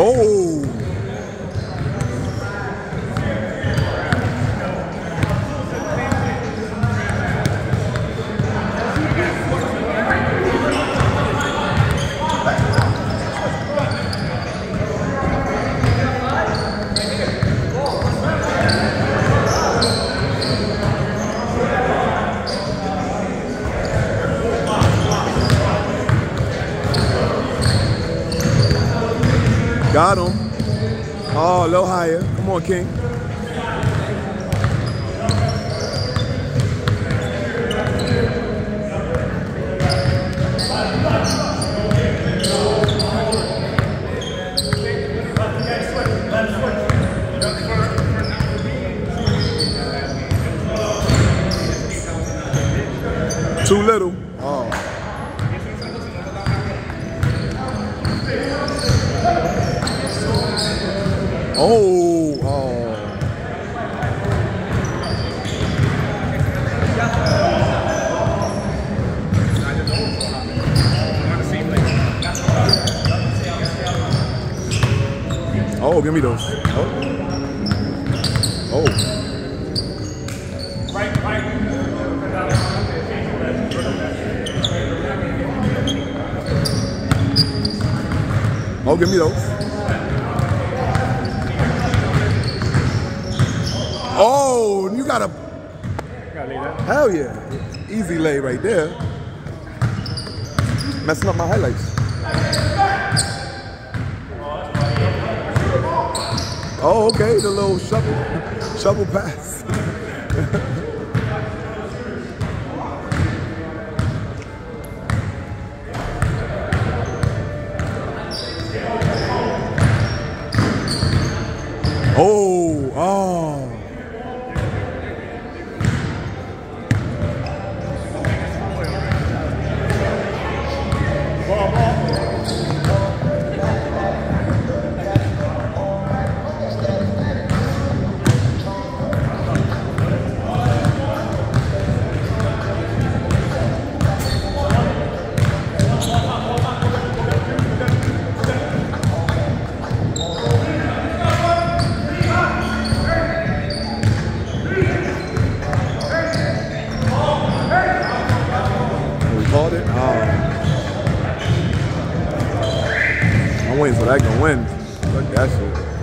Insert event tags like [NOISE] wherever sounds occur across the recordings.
Oh! Oh, a little higher. Come on, King. Too little. Oh. Oh, oh. Oh, give me those. Oh. Oh. Oh, give me those. Oh, you got a hell yeah, easy lay right there. Messing up my highlights. Oh, okay, the little shovel, [LAUGHS] shovel pass. [LAUGHS] Oh, oh. We called it. Oh. I'm waiting for that to win. Fuck that shit.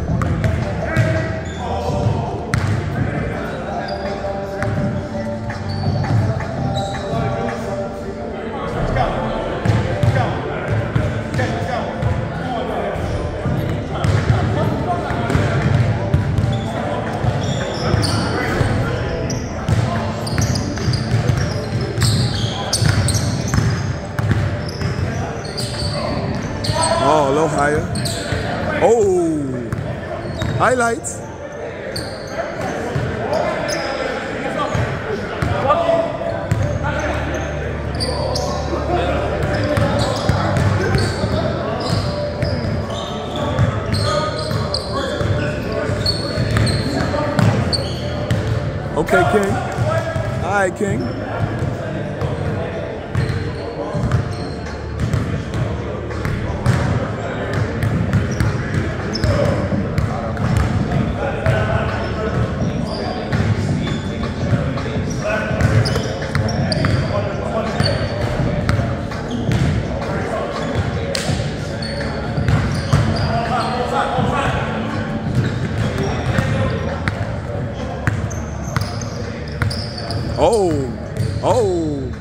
Oh, highlights. Okay, King. All right, King. Oh, oh.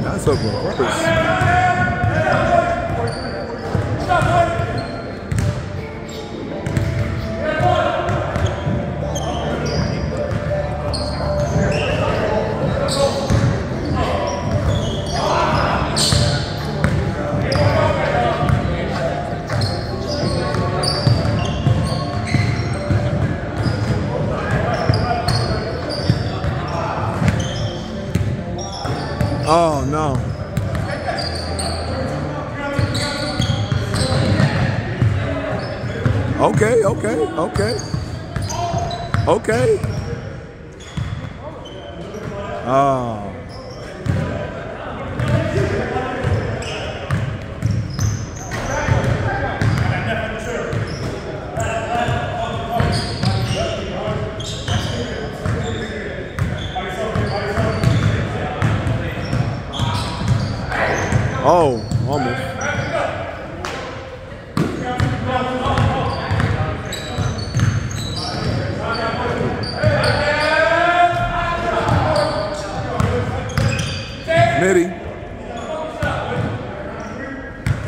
That's a reverse. Oh no. Okay, okay, okay. Okay. Oh. Oh, almost.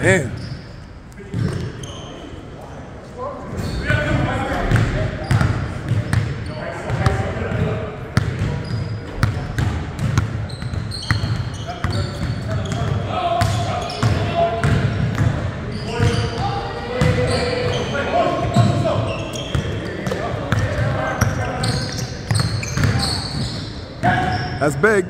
Damn. That's big.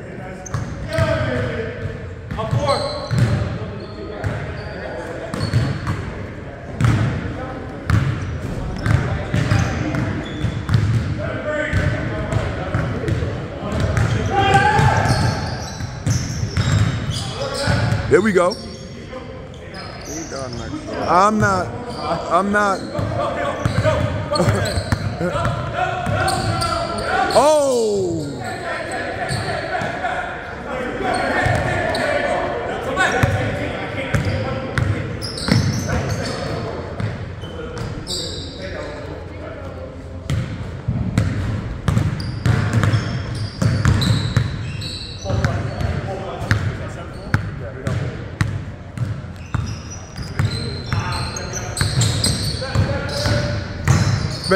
There we go. I'm not. I'm not. [LAUGHS] oh!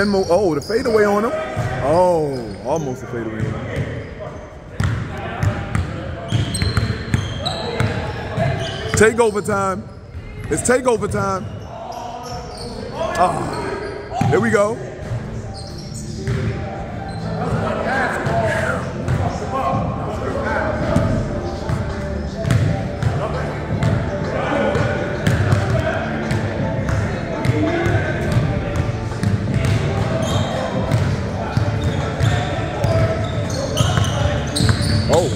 Move. Oh, the fadeaway on him. Oh, almost a fadeaway on him. Takeover time. It's takeover time. Ah, here we go. Oh.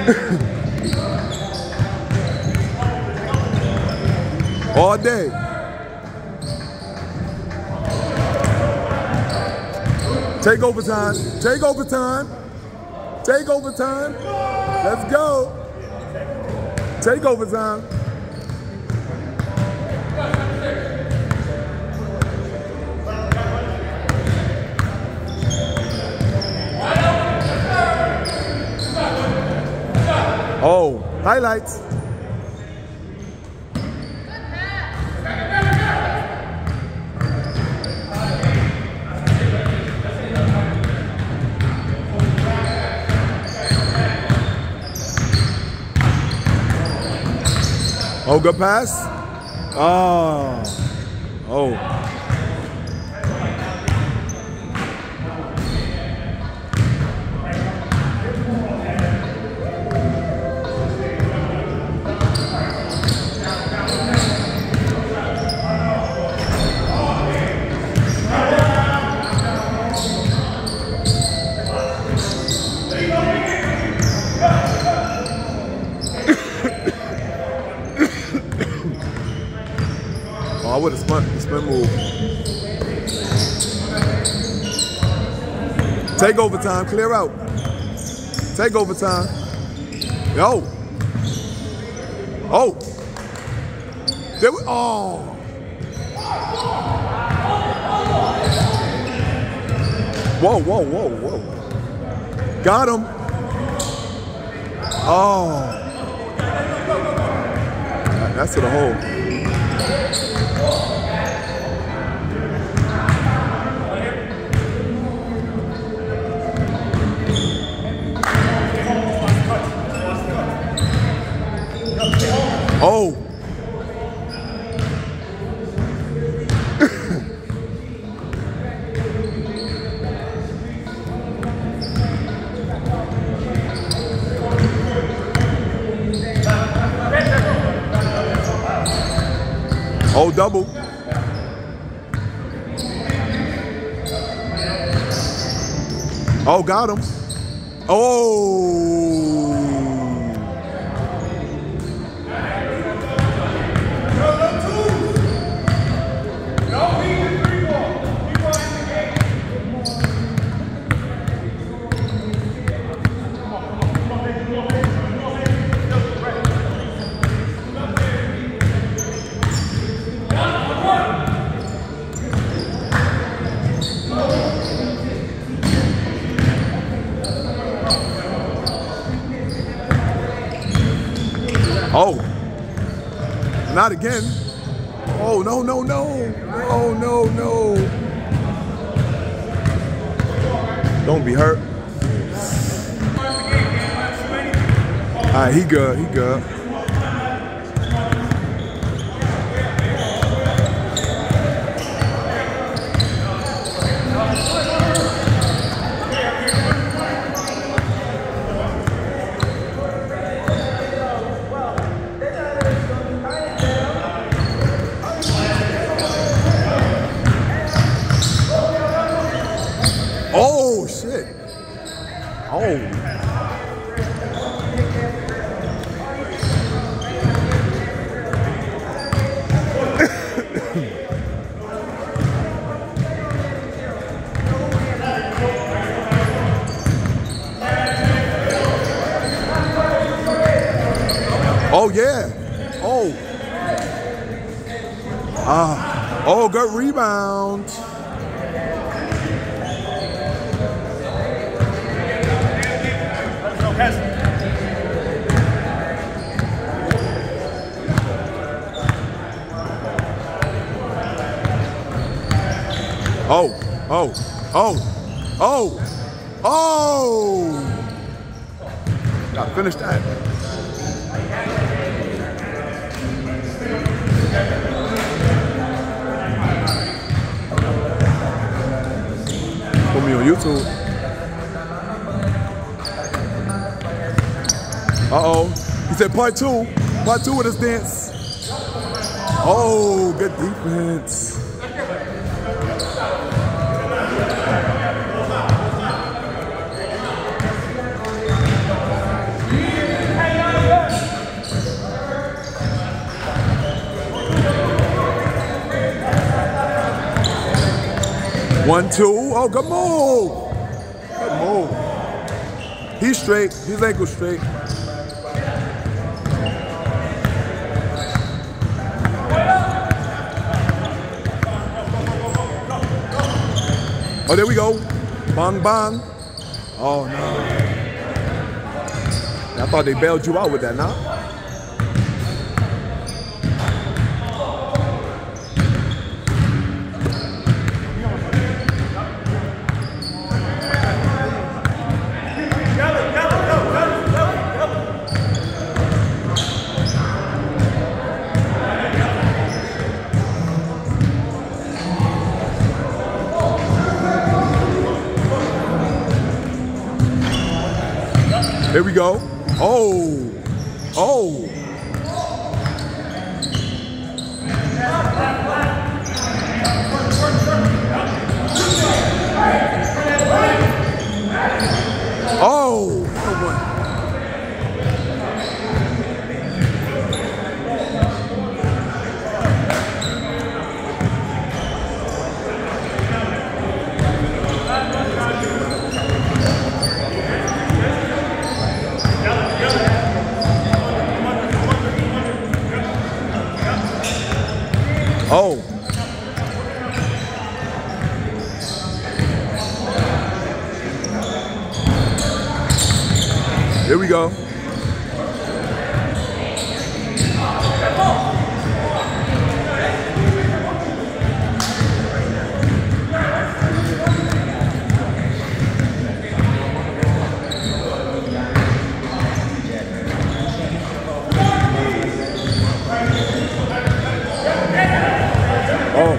[LAUGHS] All day. Take over time. Take over time. Take over time. Let's go. Take over time. Oh, highlights. Oh, good pass. Ah. Oh. Oh. Oh, I would have spun the spin move. Take over time, clear out. Take over time. Yo. Oh. There we, oh. Whoa, whoa, whoa, whoa. Got him. Oh. That's to the hole. Oh. oh, double. Oh, got him. Oh. Again. Oh, no, no, no. Oh, no, no. Don't be hurt. All right, he good, he good. Oh, shit. Oh. Oh yeah. Oh. Ah. Oh, good rebound. Oh, oh, oh, oh, oh! Gotta finish that. Put me on YouTube. Uh-oh. He said part two. Part two of this dance. Oh, good defense. One, two. Oh, good move. Good move. He's straight. His ankle straight. Oh, there we go. Bang, bang. Oh, no. I thought they bailed you out with that, nah? We go. Oh. Oh. Oh. Good one. Oh. Here we go. Oh.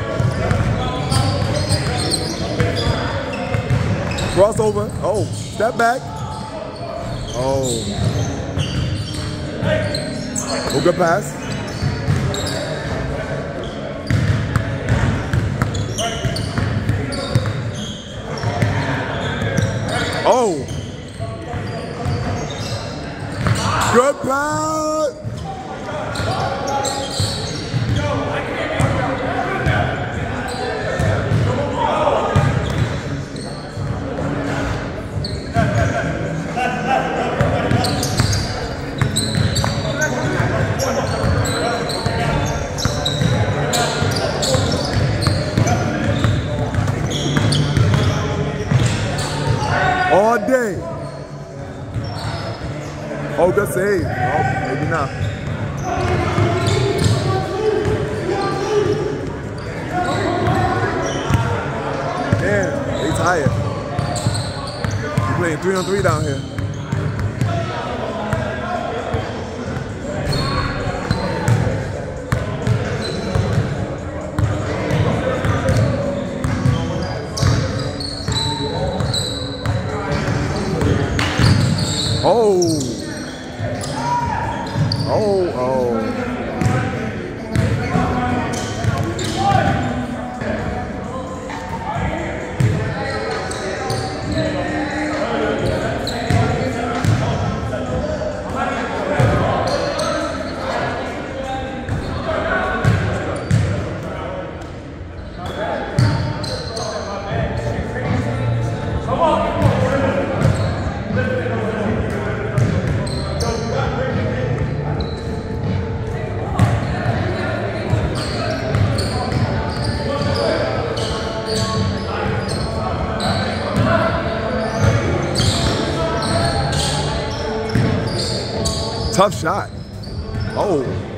Crossover. Oh, step back. Oh. Oh, good pass. Oh. Good pass. hope that's saved. Well, maybe not. Damn, they tired. We're playing three on three down here. Oh! Tough shot. Oh.